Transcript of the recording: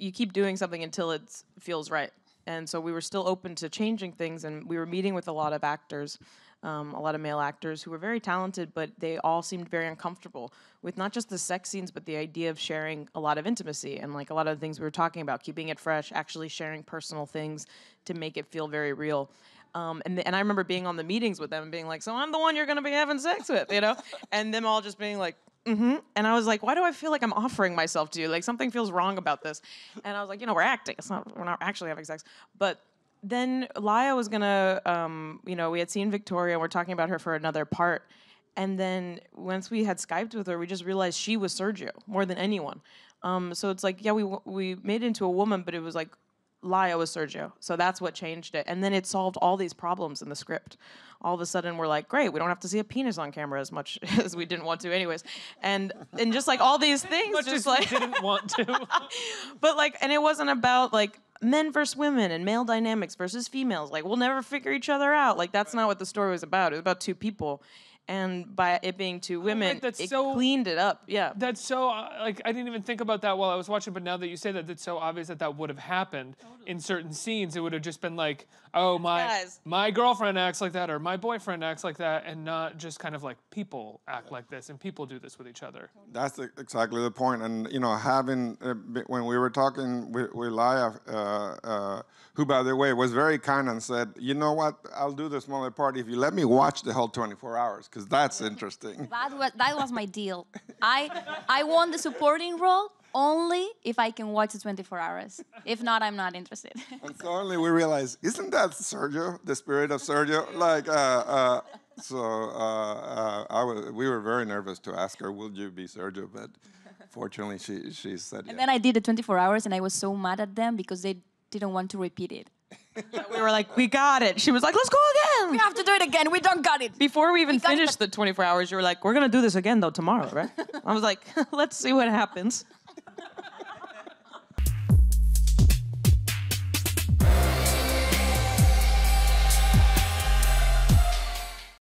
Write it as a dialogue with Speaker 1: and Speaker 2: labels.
Speaker 1: you keep doing something until it feels right. And so we were still open to changing things, and we were meeting with a lot of actors, um, a lot of male actors who were very talented, but they all seemed very uncomfortable with not just the sex scenes, but the idea of sharing a lot of intimacy and like a lot of the things we were talking about, keeping it fresh, actually sharing personal things to make it feel very real. Um, and, and I remember being on the meetings with them and being like, so I'm the one you're gonna be having sex with, you know? and them all just being like, mm-hmm. And I was like, why do I feel like I'm offering myself to you? Like something feels wrong about this. And I was like, you know, we're acting. It's not, we're not actually having sex. But then Laia was gonna, um, you know, we had seen Victoria and we're talking about her for another part. And then once we had Skyped with her, we just realized she was Sergio more than anyone. Um, so it's like, yeah, we we made it into a woman, but it was like Laia was Sergio. So that's what changed it. And then it solved all these problems in the script. All of a sudden we're like, great, we don't have to see a penis on camera as much as we didn't want to anyways. And and just like all these things
Speaker 2: Much
Speaker 1: just like
Speaker 2: we didn't want to.
Speaker 1: but like and it wasn't about like men versus women and male dynamics versus females. Like we'll never figure each other out. Like that's not what the story was about. It was about two people. And by it being two women,
Speaker 2: that's
Speaker 1: it
Speaker 2: so-
Speaker 1: cleaned it up. Yeah.
Speaker 2: That's so uh, like I didn't even think about that while I was watching, but now that you say that, it's so obvious that that would have happened in certain scenes. It would have just been like, oh my
Speaker 1: Guys.
Speaker 2: my girlfriend acts like that, or my boyfriend acts like that, and not just kind of like people act like this and people do this with each other.
Speaker 3: That's exactly the point. And you know, having uh, when we were talking with, with Laia, uh, uh, who by the way was very kind and said, "You know what? I'll do the smaller part if you let me watch the whole 24 hours, because that's interesting."
Speaker 4: That was that was my deal. I I want the supporting role only if I can watch the 24 hours. If not, I'm not interested.
Speaker 3: And suddenly we realized, isn't that Sergio, the spirit of Sergio? Like, uh, uh, so uh, uh, I was, we were very nervous to ask her, "Will you be Sergio?" But fortunately, she she said
Speaker 4: and then I did the 24 hours, and I was so mad at them because they didn't want to repeat it.
Speaker 1: We were like, we got it. She was like, let's go again.
Speaker 4: We have to do it again. We don't got it.
Speaker 1: Before we even
Speaker 4: it,
Speaker 1: finished the 24 hours, you were like, we're gonna do this again though tomorrow, right? I was like, let's see what happens.